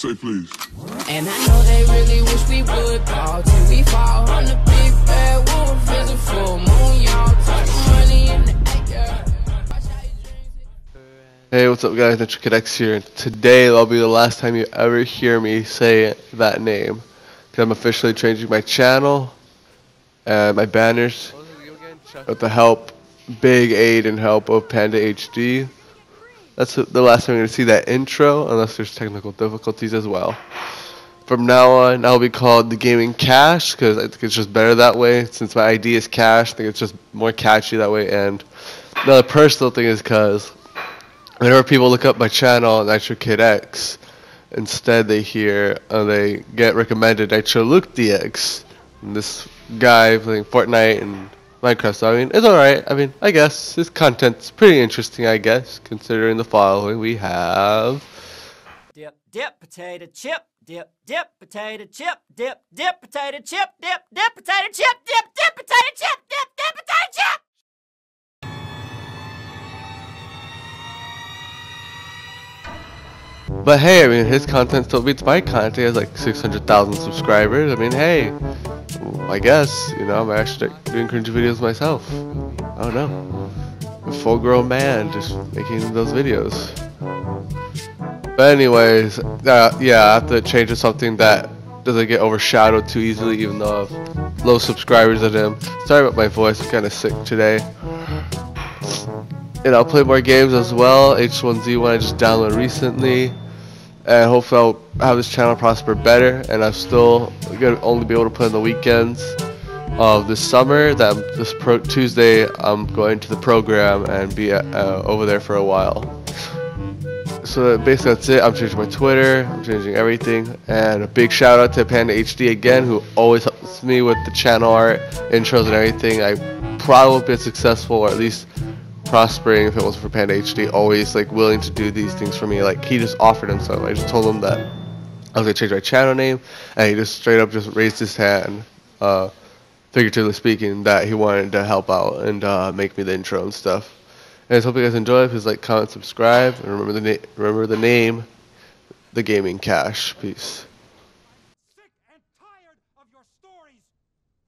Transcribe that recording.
Say please. And I know they really wish we would fall till we fall. on the big bad wolf, is a full moon, y'all. Talking money in the air. Hey, what's up guys, Nitro Kid here, and today that'll be the last time you ever hear me say that name. Cause I'm officially changing my channel and my banners with the help, big aid and help of Panda HD. That's the last time you're going to see that intro, unless there's technical difficulties as well. From now on, I'll be called the Gaming Cash, because I think it's just better that way. Since my ID is Cash, I think it's just more catchy that way. And another personal thing is because whenever people look up my channel, Nitro Kid X, instead they hear, uh, they get recommended Nitro Luke DX. And this guy playing Fortnite and Minecraft. So I mean, it's alright. I mean, I guess his content's pretty interesting. I guess considering the following we have. Dip, dip, potato chip. Dip, dip, potato chip. Dip, dip, potato chip. Dip, dip, potato chip. Dip, dip, potato chip. Dip, dip, potato chip. But hey, I mean, his content still beats my content. He has like 600,000 subscribers. I mean, hey, I guess, you know, I'm actually doing cringy videos myself. I don't know. A full grown man just making those videos. But anyways, uh, yeah, I have to change to something that doesn't get overshadowed too easily, even though I have low subscribers at him. Sorry about my voice, I'm kind of sick today. And I'll play more games as well. H1Z1 I just downloaded recently and hopefully I'll have this channel prosper better and I'm still gonna only be able to play on the weekends of this summer that this pro Tuesday I'm going to the program and be uh, over there for a while. So basically that's it. I'm changing my Twitter I'm changing everything and a big shout out to Panda HD again who always helps me with the channel art intros and everything. I probably won't be successful or at least prospering if it wasn't for Panda HD, always like willing to do these things for me. Like he just offered himself. I just told him that I was gonna change my channel name, and he just straight up just raised his hand, uh, figuratively speaking, that he wanted to help out and uh, make me the intro and stuff. And I just hope you guys enjoy. Please like, comment, subscribe, and remember the na- remember the name, the Gaming Cash. Peace.